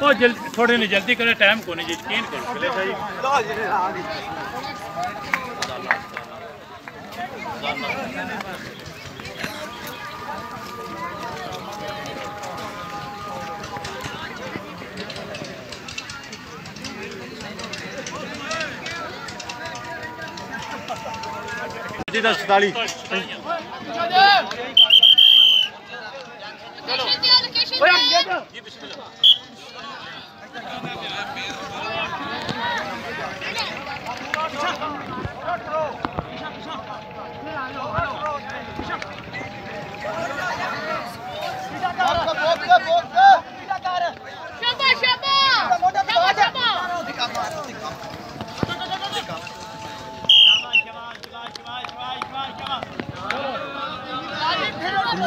तो जल्दी थोड़ी नहीं जल्दी करें टाइम को नहीं यकीन करो। Dida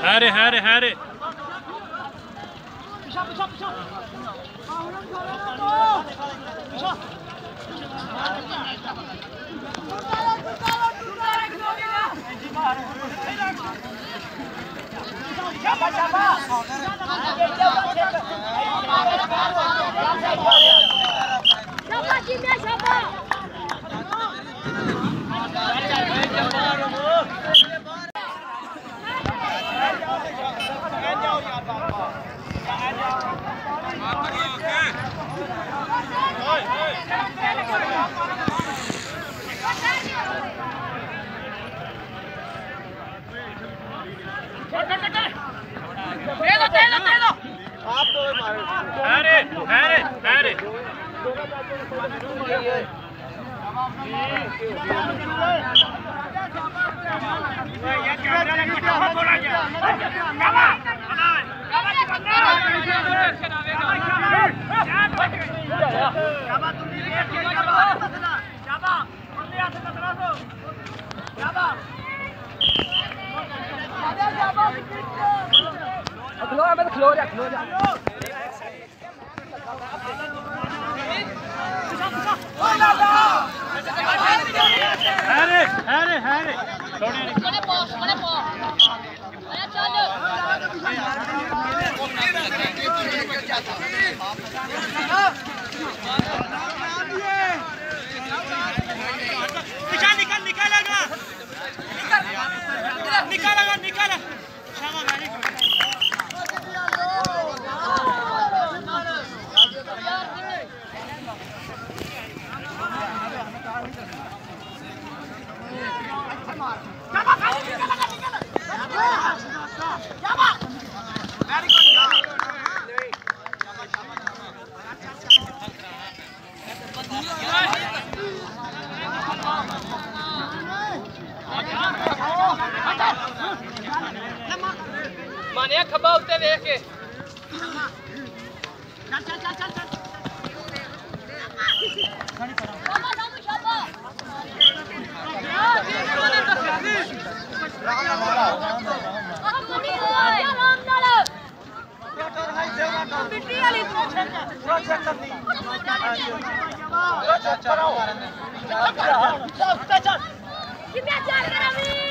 Had it, had it, had it. Push up, push up, push up. Çapa kimde çapa? Çapa kimde çapa? निकाल निकाल निकालेगा। निकालेगा निकाल। गाड़ी very good Kimya çağırın abi.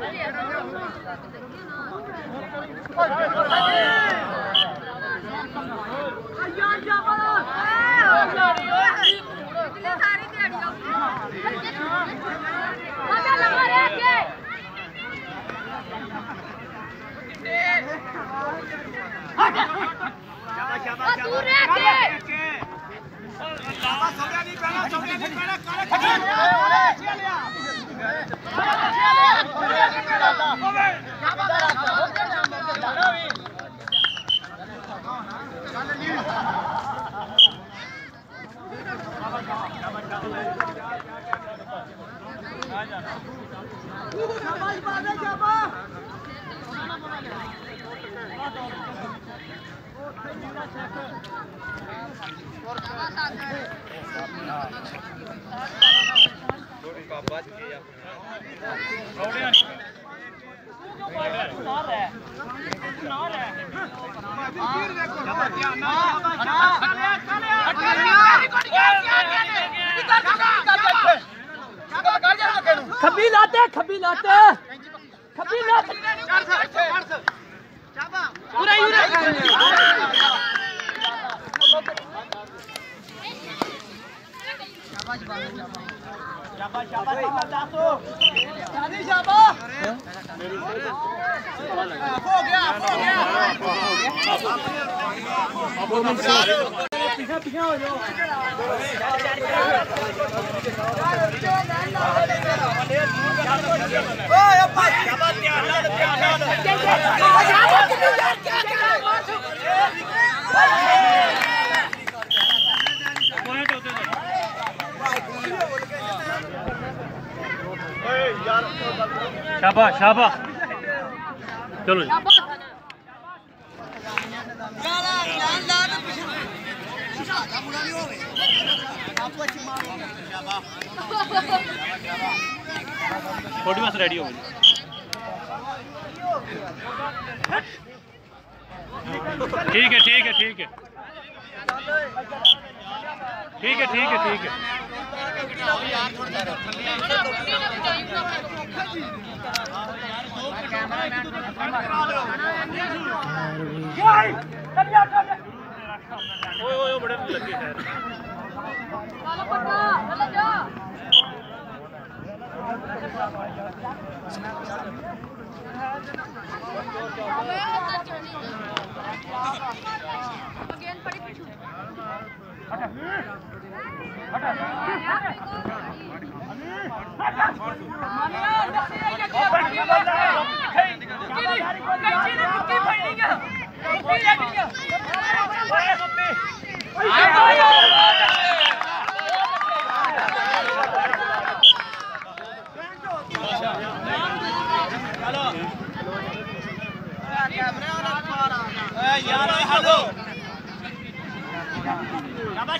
Thank you. खबी लाते खबी लाते खबी लाते पूरा शाबाश बाबा शाबाश já vai já vai Ali, Jabá! Foguear, foguear! Vamos lá! Pinhão, pinhão, olhou! Vai, rapaz! Jabá, pianada, pianada! Jabá, que me dá! Que que é que é? शाबाश शाबाश। चलो जी। छोटी बस रेडी हो गई। ठीक है ठीक है ठीक है। ठीक है ठीक है ठीक है। ओए ओए बड़े लगे हैं चलो चलो जा गेंद पड़ी पीछू। कैमरे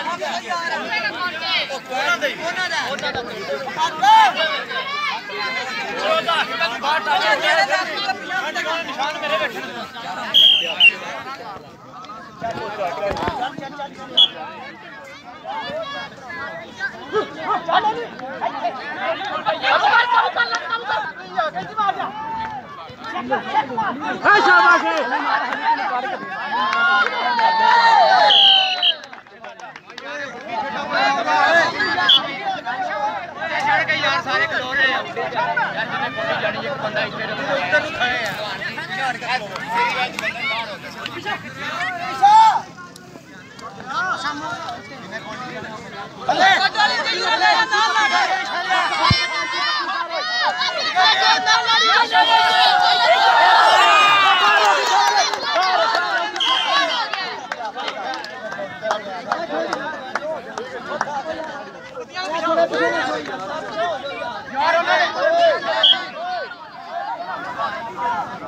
ਹੋਰ ਧਿਆਨ ਕਰੋ ਓਏ ਹਾਂ ਸ਼ਾਬਾਸ਼ ਏ। ਜੱਫਾ ਹੀ ਕੁੜੀ ਯਾਰ ਚੁੱਕ ਲਿਆ ਤੂੰ ਚੱਕ ਚੱਕ ਚੱਕ ਚੱਕ ਪਿੱਛੇ ਕਰ ਪਿੱਛੇ ਕਰ ਉਹ ਨਹੀਂ ਲੱਗਾ ਕੋਨੂੰ ਲੱਗਾ ਖਿੱਚ ਕੇ ਰੱਖ ਲੱਗ ਗਿਆ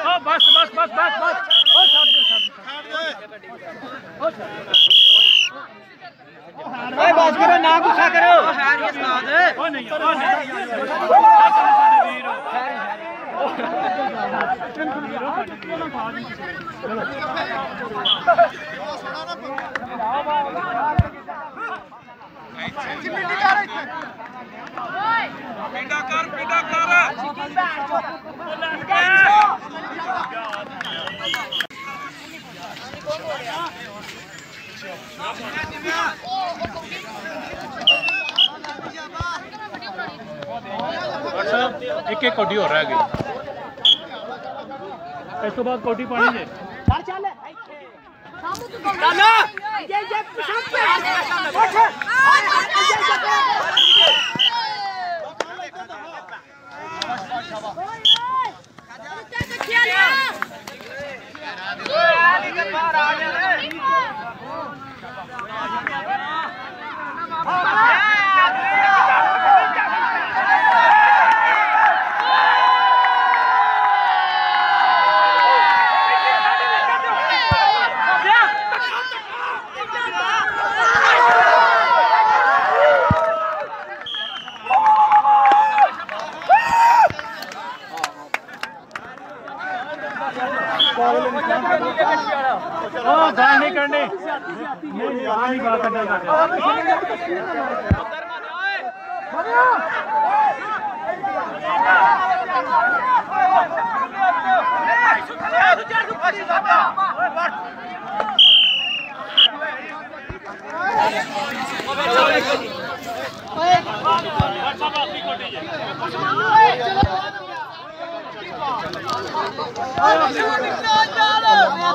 ओ बस बस बस बस बस ओ ओए बात करो ना गुस्सा करो। खैर ये साथ है ओ नहीं ओ पिंडा कर पिंडा कर एक एक कोटी हो रहा है इस तो बाद कोटी पानी है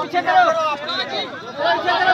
पीछे करो Jangan